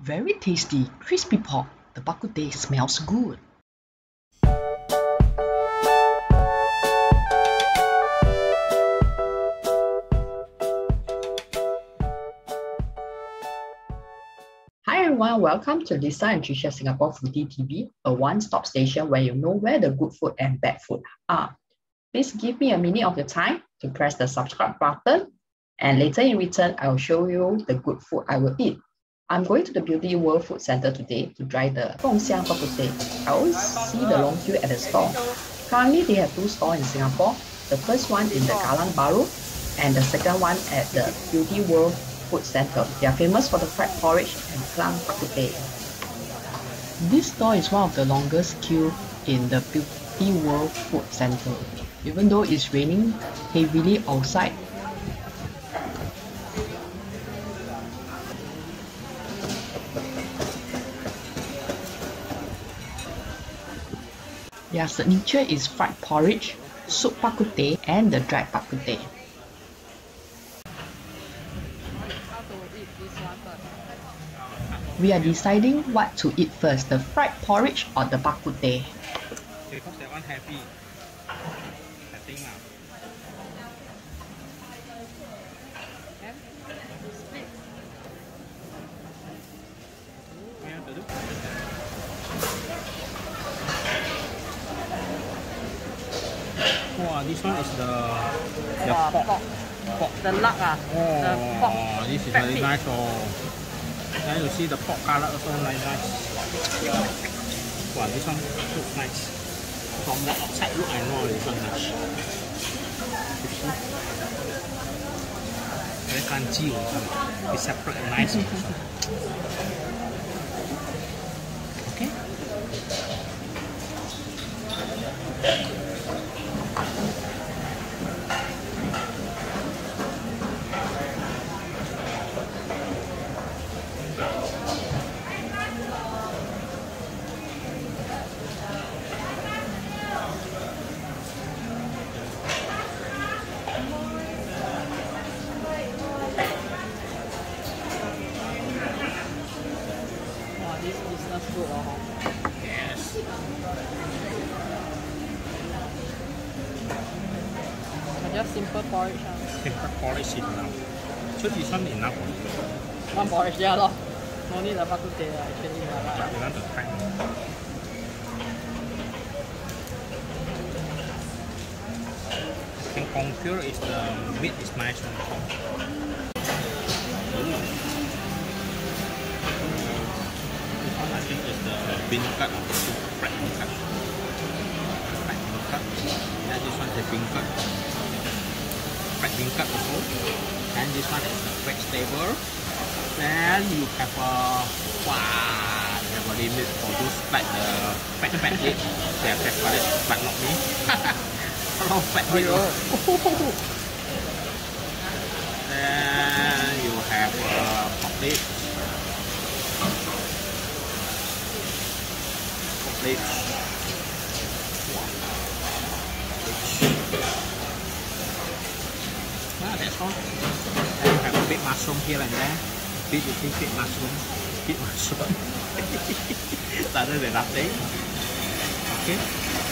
Very tasty, crispy pork. The bak kut teh smells good. Hi everyone, welcome to Lisa and Tricia Singapore Foodie TV, a one-stop station where you know where the good food and bad food are. Please give me a minute of your time to press the subscribe button and later in return, I will show you the good food I will eat. I'm going to the Beauty World Food Center today to try the Fengxiang Bak Kut Teh. I always see the long queue at the store. Currently, they have two stores in Singapore. The first one in the Kallang Bahru and the second one at the Beauty World Food Center. They are famous for the fried porridge and Klang bak kut teh. This store is one of the longest queue in the Beauty World Food Center. Even though it's raining heavily outside, Their signature is fried porridge, soup bak kut teh, and the dried bak kut teh. We are deciding what to eat first, the fried porridge or the bak kut teh. Because that one happy. I think lah. This one is the the Wow, pork. pork. Pork. The luck ah. The pork. Oh, this is very nice. Oh, then you see the pork color also very nice. Wow, this one looks nice. From the outside look, I know this one nice. You see? Very crunchy also. It's separate and nice also. Okay. Wow, this business good oh. Yes. But just simple porridge. Simple porridge is enough. So this one enough. One porridge yeah lor. No need the bak kut teh actually yeah, you want to try. I think Kongpure is the meat is nice also. Is the bean curd or fried bean curd. Fried bean curd. Yeah, this one is bean curd. Fried bean curd also. And this one is the vegetable. Then you have a wow, you have a limit for those like the fat fat meat. They have for it, but not me. a lot of fat meat. Aiyo. Then you have uh, pork lips. Pork lips. Ah, that's all. Then you have a big mushroom here and there. Big, you see, big mushroom. Big mushroom. Rather than nothing. Okay. Okay.